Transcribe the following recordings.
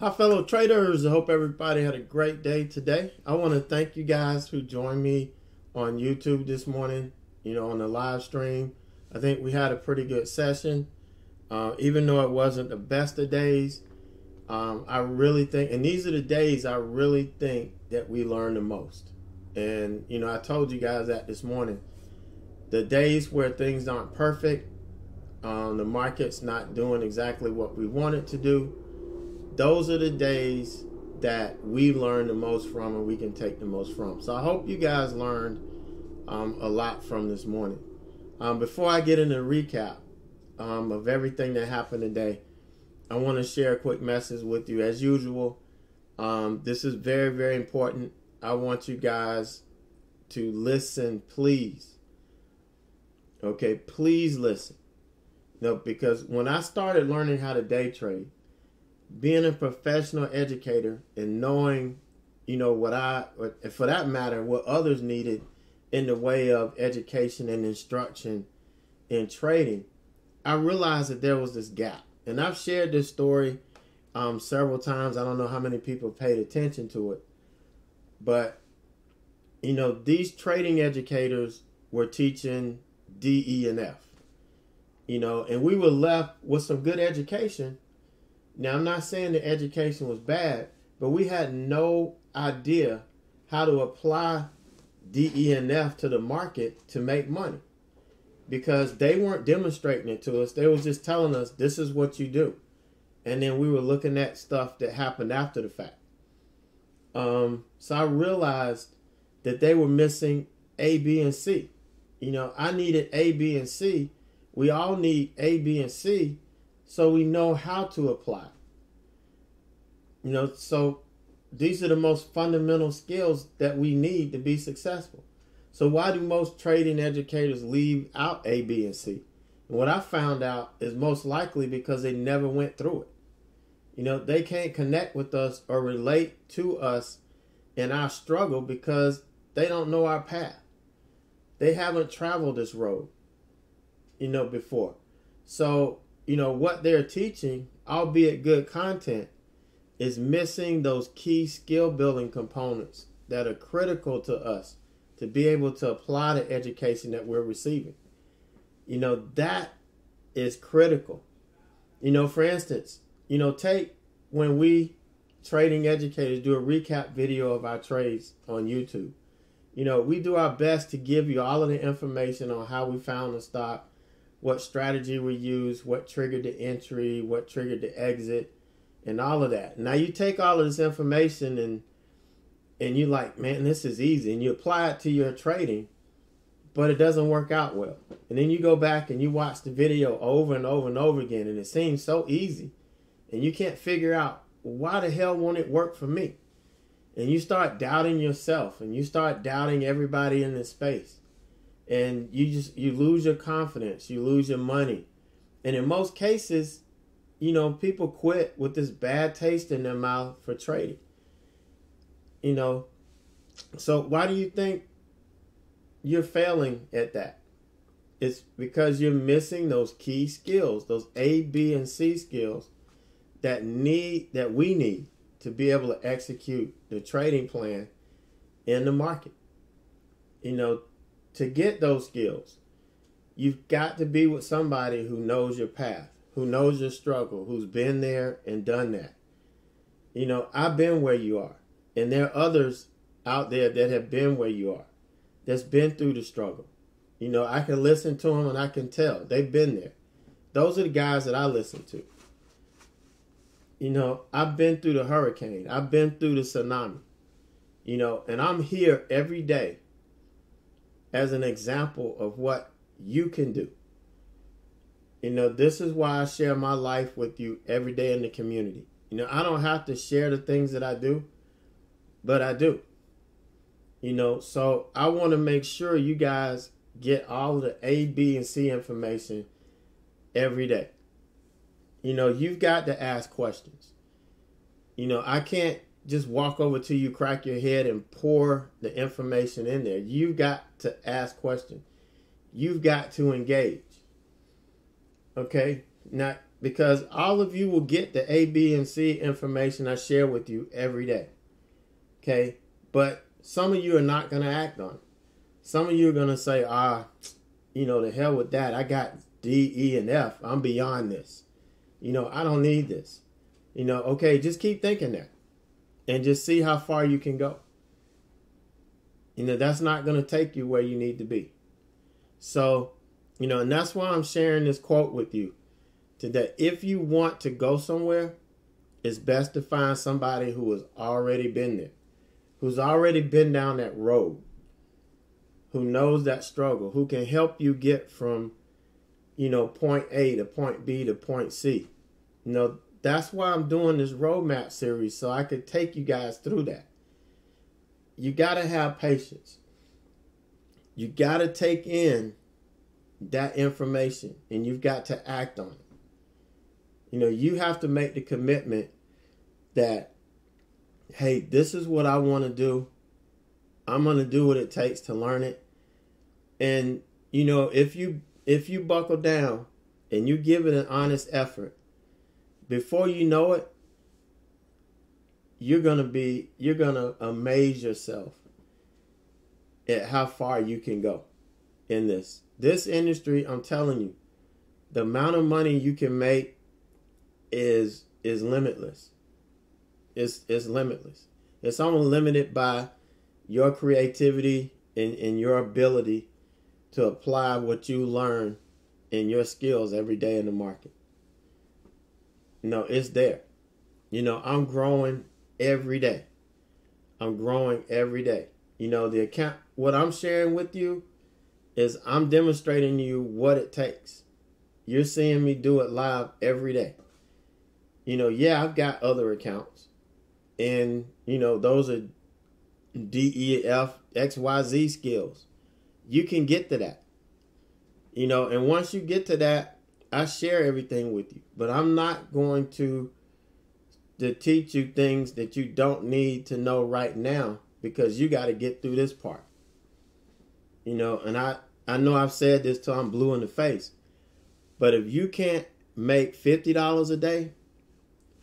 Hi, fellow traders. I hope everybody had a great day today. I want to thank you guys who joined me on YouTube this morning, you know, on the live stream. I think we had a pretty good session. Uh, even though it wasn't the best of days, um, I really think, and these are the days I really think that we learn the most. And, you know, I told you guys that this morning. The days where things aren't perfect, um, the market's not doing exactly what we want it to do those are the days that we learn the most from and we can take the most from. So I hope you guys learned um, a lot from this morning. Um, before I get into recap um, of everything that happened today, I want to share a quick message with you. As usual, um, this is very, very important. I want you guys to listen, please. Okay, please listen. No, because when I started learning how to day trade, being a professional educator and knowing, you know, what I, for that matter, what others needed in the way of education and instruction in trading, I realized that there was this gap. And I've shared this story um, several times. I don't know how many people paid attention to it. But, you know, these trading educators were teaching D, E, and F. You know, and we were left with some good education now, I'm not saying the education was bad, but we had no idea how to apply DENF to the market to make money because they weren't demonstrating it to us. They was just telling us this is what you do. And then we were looking at stuff that happened after the fact. Um, so I realized that they were missing A, B, and C. You know, I needed A, B, and C. We all need A, B, and C so we know how to apply. You know, so these are the most fundamental skills that we need to be successful. So why do most trading educators leave out A, B, and C? And what I found out is most likely because they never went through it. You know, they can't connect with us or relate to us in our struggle because they don't know our path. They haven't traveled this road, you know, before. So you know, what they're teaching, albeit good content, is missing those key skill building components that are critical to us to be able to apply the education that we're receiving. You know, that is critical. You know, for instance, you know, take when we trading educators do a recap video of our trades on YouTube. You know, we do our best to give you all of the information on how we found the stock, what strategy we use, what triggered the entry, what triggered the exit, and all of that. Now you take all of this information and and you like, man, this is easy, and you apply it to your trading, but it doesn't work out well. And then you go back and you watch the video over and over and over again, and it seems so easy, and you can't figure out why the hell won't it work for me. And you start doubting yourself, and you start doubting everybody in this space and you just you lose your confidence you lose your money. And in most cases you know people quit with this bad taste in their mouth for trading you know. So why do you think you're failing at that? It's because you're missing those key skills those a b and c skills that need that we need to be able to execute the trading plan in the market. You know to get those skills, you've got to be with somebody who knows your path, who knows your struggle, who's been there and done that. You know, I've been where you are, and there are others out there that have been where you are, that's been through the struggle. You know, I can listen to them and I can tell they've been there. Those are the guys that I listen to. You know, I've been through the hurricane, I've been through the tsunami, you know, and I'm here every day as an example of what you can do. You know, this is why I share my life with you every day in the community. You know, I don't have to share the things that I do, but I do. You know, so I want to make sure you guys get all the A, B, and C information every day. You know, you've got to ask questions. You know, I can't just walk over to you, crack your head, and pour the information in there. You've got to ask questions. You've got to engage. Okay? Now, because all of you will get the A, B, and C information I share with you every day. Okay? But some of you are not going to act on it. Some of you are going to say, ah, you know, the hell with that. I got D, E, and F. I'm beyond this. You know, I don't need this. You know, okay, just keep thinking that and just see how far you can go. You know, that's not going to take you where you need to be. So, you know, and that's why I'm sharing this quote with you today. If you want to go somewhere, it's best to find somebody who has already been there, who's already been down that road, who knows that struggle, who can help you get from, you know, point A to point B to point C. You know, that's why I'm doing this roadmap series so I could take you guys through that. You got to have patience. You got to take in that information and you've got to act on it. You know, you have to make the commitment that, hey, this is what I want to do. I'm going to do what it takes to learn it. And, you know, if you if you buckle down and you give it an honest effort, before you know it, you're gonna be you're gonna amaze yourself at how far you can go in this. This industry, I'm telling you, the amount of money you can make is is limitless. It's it's limitless. It's only limited by your creativity and, and your ability to apply what you learn in your skills every day in the market. No, it's there. You know, I'm growing every day. I'm growing every day. You know, the account what I'm sharing with you is I'm demonstrating you what it takes. You're seeing me do it live every day. You know, yeah, I've got other accounts. And, you know, those are D E F X Y Z skills. You can get to that. You know, and once you get to that, I share everything with you, but I'm not going to to teach you things that you don't need to know right now because you got to get through this part. You know, and I I know I've said this till I'm blue in the face, but if you can't make fifty dollars a day,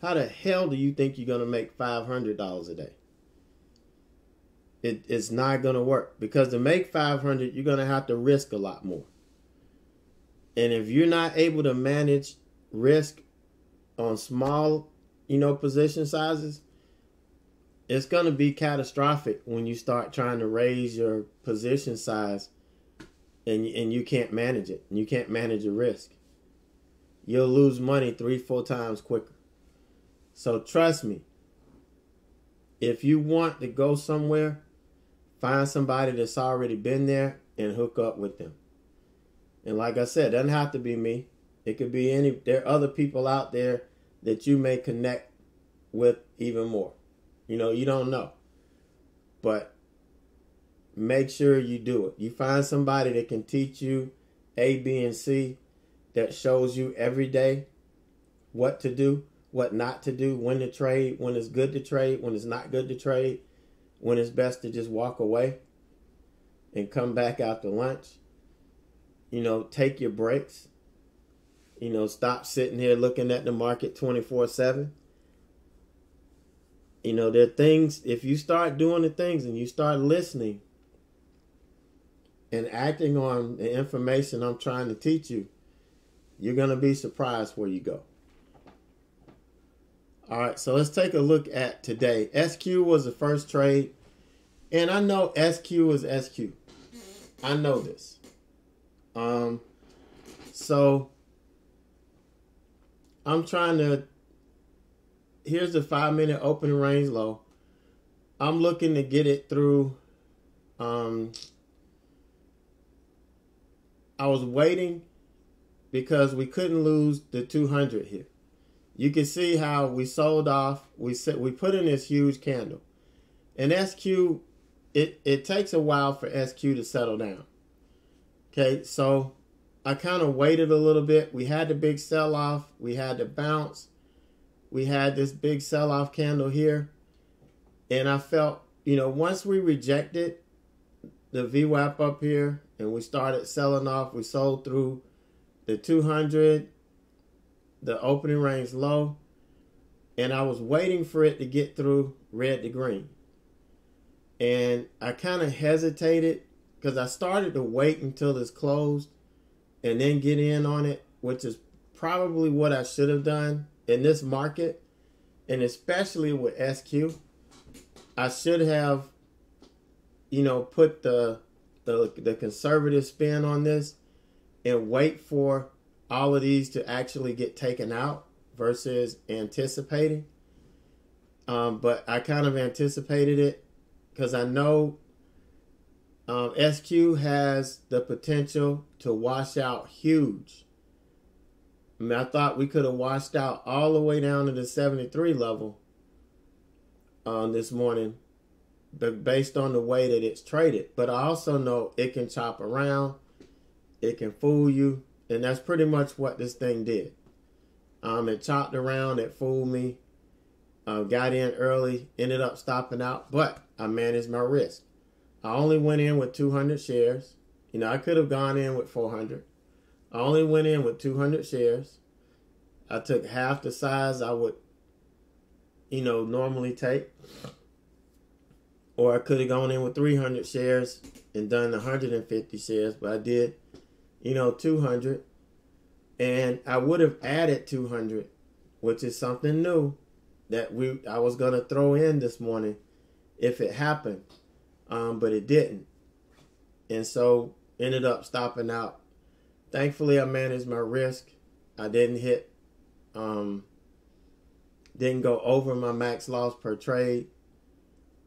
how the hell do you think you're gonna make five hundred dollars a day? It, it's not gonna work because to make five hundred, you're gonna have to risk a lot more. And if you're not able to manage risk on small, you know, position sizes, it's going to be catastrophic when you start trying to raise your position size and and you can't manage it. And you can't manage the risk. You'll lose money 3 4 times quicker. So trust me. If you want to go somewhere, find somebody that's already been there and hook up with them. And like I said, it doesn't have to be me. It could be any there are other people out there that you may connect with even more. You know, you don't know. But make sure you do it. You find somebody that can teach you A, B, and C that shows you every day what to do, what not to do, when to trade, when it's good to trade, when it's not good to trade, when it's best to just walk away and come back after lunch you know, take your breaks. You know, stop sitting here looking at the market 24 7. You know, there are things, if you start doing the things and you start listening and acting on the information I'm trying to teach you, you're going to be surprised where you go. All right, so let's take a look at today. SQ was the first trade, and I know SQ is SQ. I know this. Um, so I'm trying to. Here's the five minute open range low. I'm looking to get it through. Um, I was waiting because we couldn't lose the 200 here. You can see how we sold off. We set, we put in this huge candle, and SQ. It it takes a while for SQ to settle down. Okay, so I kind of waited a little bit. We had the big sell off, we had the bounce, we had this big sell off candle here. And I felt, you know, once we rejected the VWAP up here and we started selling off, we sold through the 200 the opening range low, and I was waiting for it to get through red to green. And I kind of hesitated because I started to wait until it's closed and then get in on it, which is probably what I should have done in this market, and especially with SQ. I should have, you know, put the the the conservative spin on this and wait for all of these to actually get taken out versus anticipating. Um, but I kind of anticipated it because I know um, SQ has the potential to wash out huge. I mean, I thought we could have washed out all the way down to the 73 level um, this morning, but based on the way that it's traded. But I also know it can chop around, it can fool you, and that's pretty much what this thing did. Um, it chopped around, it fooled me. Uh, got in early, ended up stopping out, but I managed my risk. I only went in with 200 shares. You know, I could have gone in with 400. I only went in with 200 shares. I took half the size I would, you know, normally take. Or I could have gone in with 300 shares and done 150 shares, but I did, you know, 200. And I would have added 200, which is something new that we I was going to throw in this morning if it happened um, but it didn't. And so ended up stopping out. Thankfully, I managed my risk. I didn't hit, um, didn't go over my max loss per trade,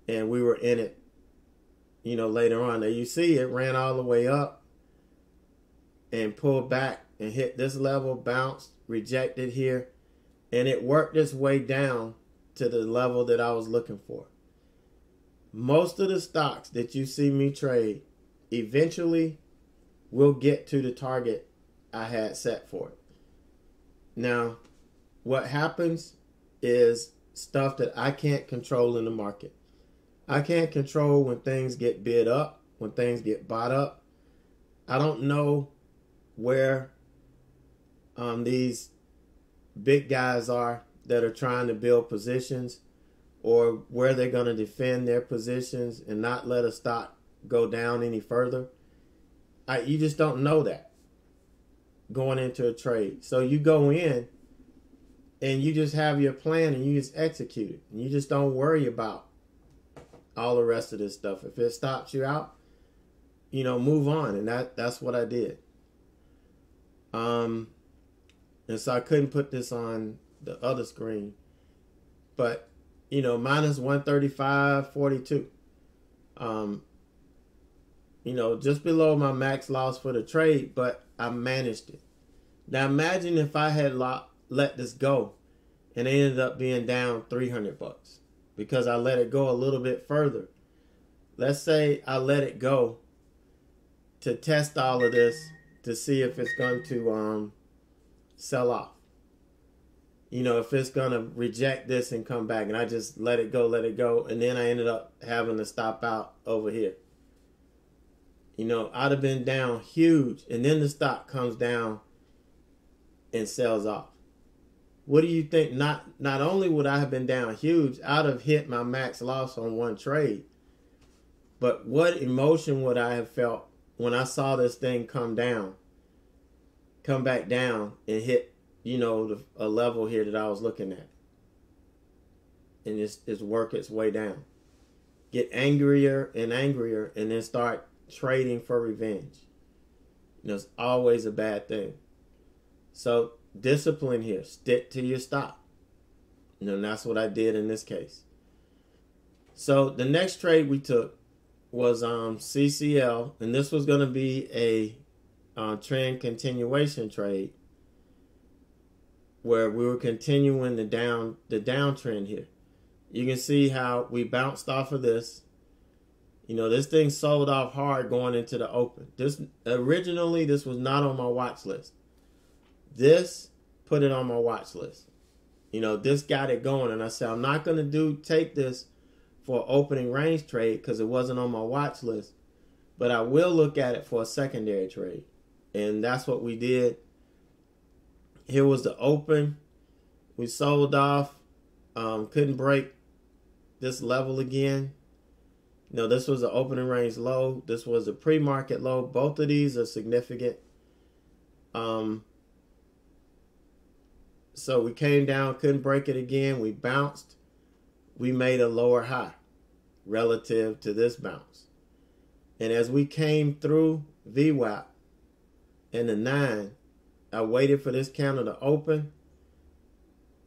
and we were in it. You know, later on, now you see it ran all the way up and pulled back and hit this level, bounced, rejected here, and it worked its way down to the level that I was looking for most of the stocks that you see me trade eventually will get to the target I had set for it. Now, what happens is stuff that I can't control in the market. I can't control when things get bid up, when things get bought up. I don't know where um, these big guys are that are trying to build positions or where they're going to defend their positions and not let a stock go down any further. I, you just don't know that going into a trade. So you go in and you just have your plan and you just execute it. And you just don't worry about all the rest of this stuff. If it stops you out, you know, move on. And that that's what I did. Um and so I couldn't put this on the other screen. But you know, minus 135.42. Um, you know, just below my max loss for the trade, but I managed it. Now imagine if I had let this go and it ended up being down 300 bucks because I let it go a little bit further. Let's say I let it go to test all of this to see if it's going to um, sell off you know, if it's gonna reject this and come back, and I just let it go, let it go, and then I ended up having to stop out over here. You know, I'd have been down huge, and then the stock comes down and sells off. What do you think? Not not only would I have been down huge, I'd have hit my max loss on one trade. But what emotion would I have felt when I saw this thing come down, come back down and hit you know, the, a level here that I was looking at. And it's, it's work its way down. Get angrier and angrier and then start trading for revenge. You know, it's always a bad thing. So discipline here. Stick to your stop. You know, and that's what I did in this case. So the next trade we took was um, CCL, and this was going to be a uh, trend continuation trade where we were continuing the down the downtrend here. You can see how we bounced off of this. You know, this thing sold off hard going into the open. This originally this was not on my watch list. This put it on my watch list. You know, this got it going and I said I'm not going to do take this for opening range trade cuz it wasn't on my watch list. But I will look at it for a secondary trade. And that's what we did here was the open. We sold off. Um, couldn't break this level again. Know, this was an opening range low. This was a pre-market low. Both of these are significant. Um, so we came down, couldn't break it again. We bounced. We made a lower high relative to this bounce. And as we came through VWAP and the nine, I waited for this candle to open.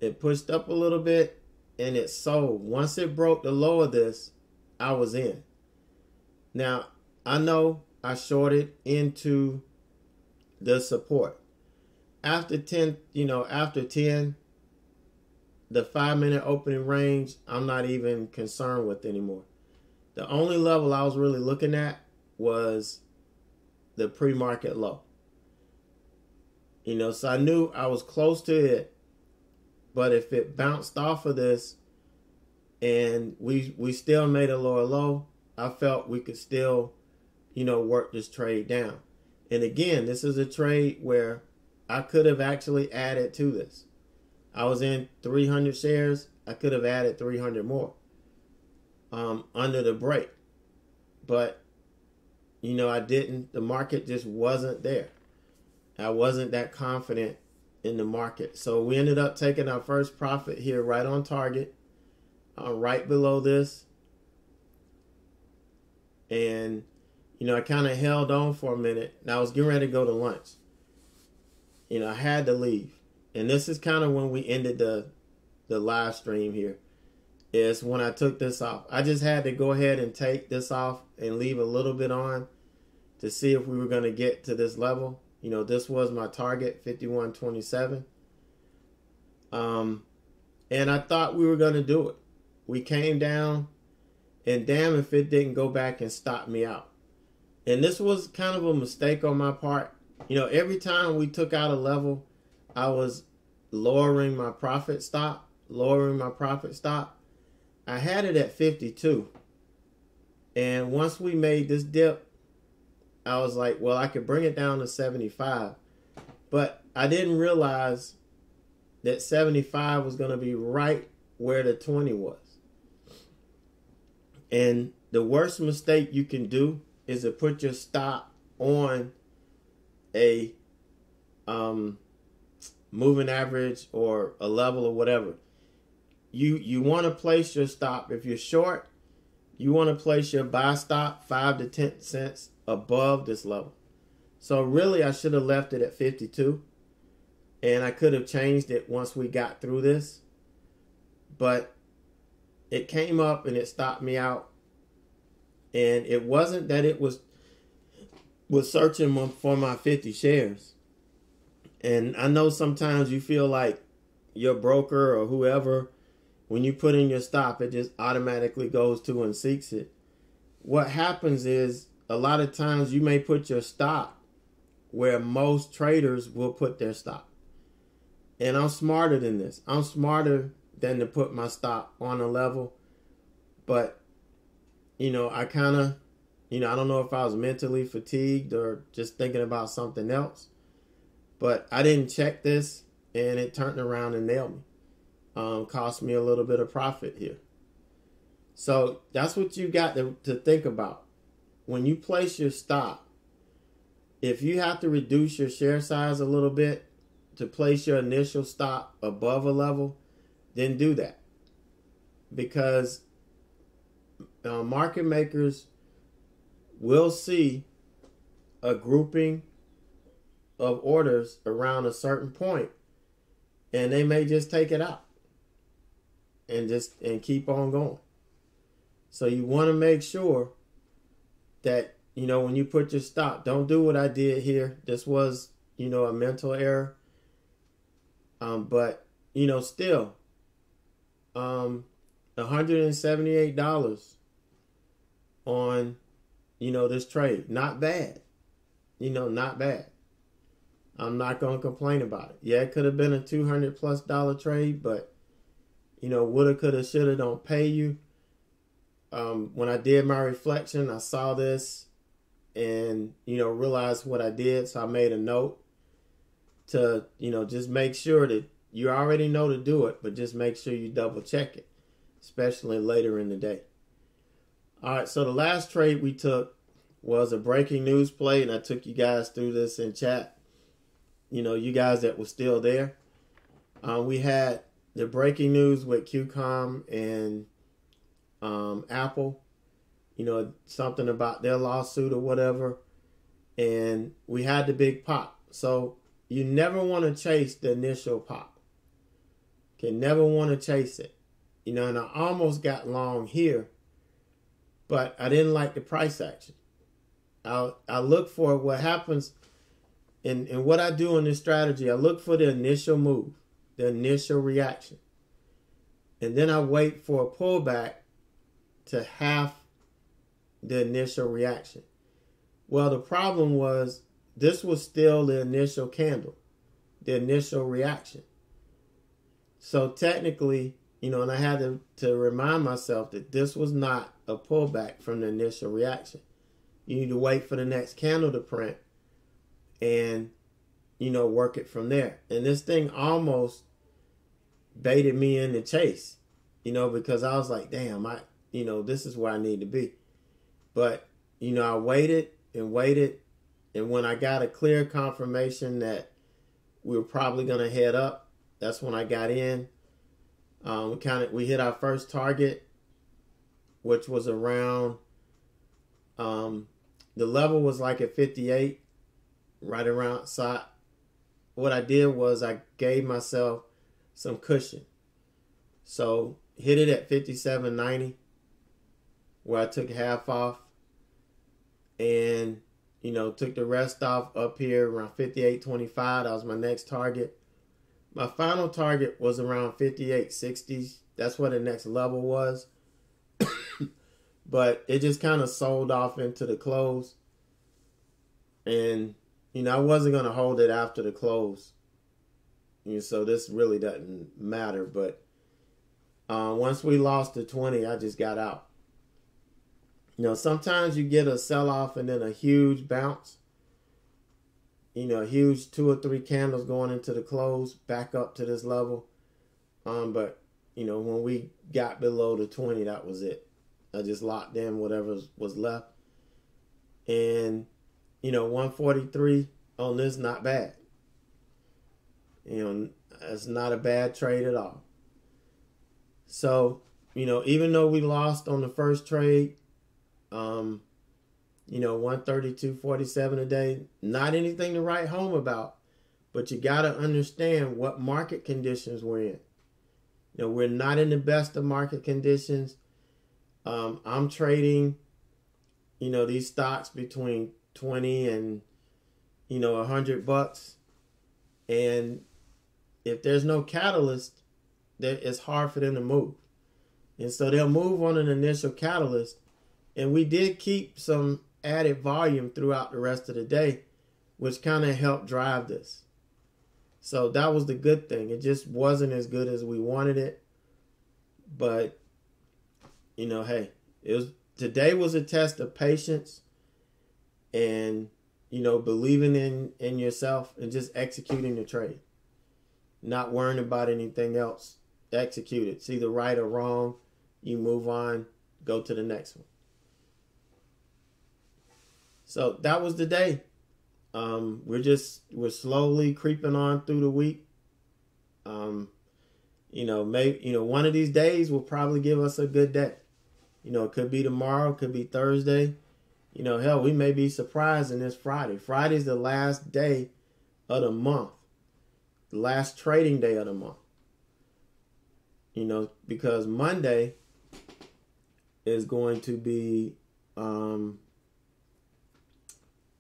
It pushed up a little bit and it sold. Once it broke the low of this, I was in. Now, I know I shorted into the support. After 10, you know, after 10, the five minute opening range, I'm not even concerned with anymore. The only level I was really looking at was the pre market low. You know, so I knew I was close to it. But if it bounced off of this and we we still made a lower low, I felt we could still, you know, work this trade down. And again, this is a trade where I could have actually added to this. I was in 300 shares. I could have added 300 more um, under the break. But, you know, I didn't. The market just wasn't there. I wasn't that confident in the market. So we ended up taking our first profit here right on target, uh, right below this. And, you know, I kind of held on for a minute. And I was getting ready to go to lunch. You know, I had to leave. And this is kind of when we ended the the live stream here. Is when I took this off. I just had to go ahead and take this off and leave a little bit on to see if we were going to get to this level. You know, this was my target, 5127. Um, and I thought we were going to do it. We came down, and damn if it didn't go back and stop me out. And this was kind of a mistake on my part. You know, every time we took out a level, I was lowering my profit stop, lowering my profit stop. I had it at 52. And once we made this dip, I was like, well, I could bring it down to 75. But I didn't realize that 75 was going to be right where the 20 was. And the worst mistake you can do is to put your stop on a um, moving average or a level or whatever. You you want to place your stop if you're short. You want to place your buy stop five to ten cents above this level. So really, I should have left it at 52, and I could have changed it once we got through this. But it came up and it stopped me out, and it wasn't that it was was searching for my 50 shares. And I know sometimes you feel like your broker or whoever, when you put in your stop, it just automatically goes to and seeks it. What happens is a lot of times you may put your stop where most traders will put their stop. And I'm smarter than this. I'm smarter than to put my stop on a level. But, you know, I kind of, you know, I don't know if I was mentally fatigued or just thinking about something else. But I didn't check this and it turned around and nailed me. Um, cost me a little bit of profit here. So that's what you got to, to think about when you place your stop, if you have to reduce your share size a little bit to place your initial stop above a level, then do that. Because uh, market makers will see a grouping of orders around a certain point and they may just take it out and just and keep on going. So you want to make sure that you know when you put your stop don't do what i did here. This was you know a mental error. Um but you know still um $178 on you know this trade. Not bad. You know not bad. I'm not to complain about it. Yeah it could have been a 200 plus dollar trade but you know woulda coulda shoulda don't pay you um, when I did my reflection, I saw this and, you know, realized what I did. So I made a note. to, you know, just make sure that you already know to do it, but just make sure you double check it, especially later in the day. All right, so the last trade we took was a breaking news play, and I took you guys through this in chat. You know, you guys that were still there. Uh, we had the breaking news with QCOM and um, Apple. You know, something about their lawsuit or whatever, and we had the big pop. So you never want to chase the initial pop. Can never want to chase it. You know, and I almost got long here, but I didn't like the price action. I I look for what happens and, and what I do in this strategy, I look for the initial move, the initial reaction. And then I wait for a pullback to half the initial reaction. Well, the problem was this was still the initial candle, the initial reaction. So technically, you know, and I had to, to remind myself that this was not a pullback from the initial reaction. You need to wait for the next candle to print and, you know, work it from there. And this thing almost baited me in the chase, you know, because I was like, damn, I, you know, this is where I need to be. But, you know, I waited and waited. And when I got a clear confirmation that we were probably going to head up, that's when I got in. Um, we kind of we hit our first target, which was around um, the level was like at 58, right around. So I, what I did was I gave myself some cushion. So hit it at 57.90, where I took half off, and you know took the rest off up here around 58.25. That was my next target. My final target was around 58.60. That's what the next level was but it just kind of sold off into the close. And, you know, I wasn't going to hold it after the close. You know, so this really doesn't matter. But uh, once we lost the 20, I just got out. You know, sometimes you get a sell off and then a huge bounce. You know, huge two or three candles going into the close, back up to this level. Um, but you know, when we got below the 20, that was it. I just locked in whatever was left. And, you know, 143 on this, not bad. You know, it's not a bad trade at all. So, you know, even though we lost on the first trade, um, you know, 132.47 a day, not anything to write home about, but you got to understand what market conditions we're in. You know, we're not in the best of market conditions. Um, I'm trading, you know, these stocks between 20 and, you know, 100 bucks. And if there's no catalyst, that it's hard for them to move. And so they'll move on an initial catalyst. And we did keep some added volume throughout the rest of the day, which kind of helped drive this. So that was the good thing. It just wasn't as good as we wanted it. But you know, hey, it was today was a test of patience and you know believing in in yourself and just executing the trade not worrying about anything else execute it it's either right or wrong you move on go to the next one so that was the day um, we're just we're slowly creeping on through the week um, you know maybe you know one of these days will probably give us a good day you know, it could be tomorrow, it could be Thursday. You know, hell, we may be surprised in this Friday. Friday's the last day of the month, the last trading day of the month. You know, because Monday is going to be um,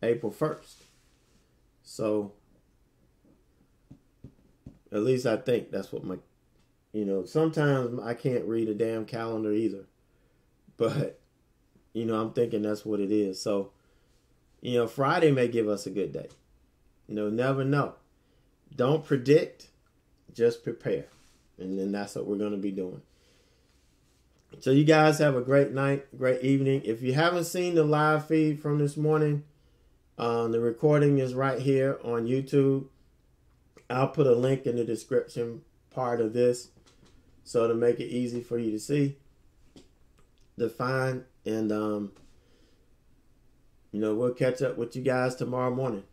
April 1st. So, at least I think that's what my, you know, sometimes I can't read a damn calendar either. But you know, I'm thinking that's what it is. So, you know, Friday may give us a good day. You know, never know. Don't predict, just prepare. And then that's what we're going to be doing. So, you guys have a great night, great evening. If you haven't seen the live feed from this morning, um, the recording is right here on YouTube. I'll put a link in the description part of this so to make it easy for you to see, find, and um, you know, we'll catch up with you guys tomorrow morning.